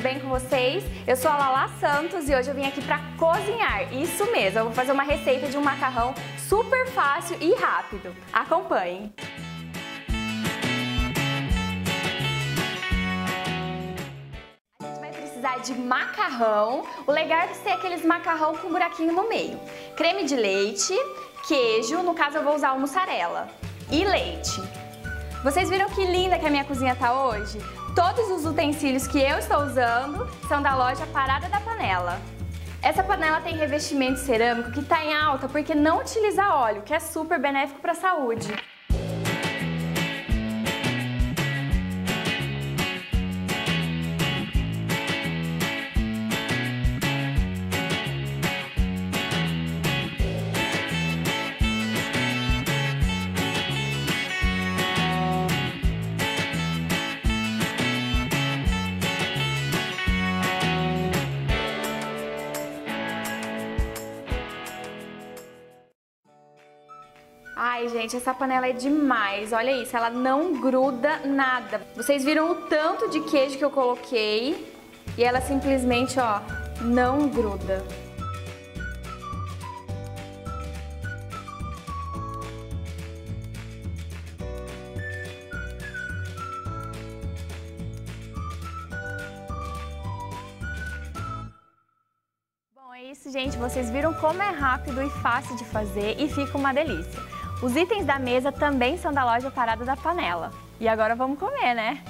bem com vocês? Eu sou a Lala Santos e hoje eu vim aqui para cozinhar. Isso mesmo, eu vou fazer uma receita de um macarrão super fácil e rápido. Acompanhe! A gente vai precisar de macarrão. O legal é ser aqueles macarrão com buraquinho no meio. Creme de leite, queijo, no caso eu vou usar o mussarela, e leite. Vocês viram que linda que a minha cozinha tá hoje? Todos os utensílios que eu estou usando são da loja Parada da Panela. Essa panela tem revestimento cerâmico que está em alta porque não utiliza óleo, que é super benéfico para a saúde. Ai, gente, essa panela é demais. Olha isso, ela não gruda nada. Vocês viram o tanto de queijo que eu coloquei e ela simplesmente, ó, não gruda. Bom, é isso, gente. Vocês viram como é rápido e fácil de fazer e fica uma delícia. Os itens da mesa também são da loja Parada da Panela. E agora vamos comer, né?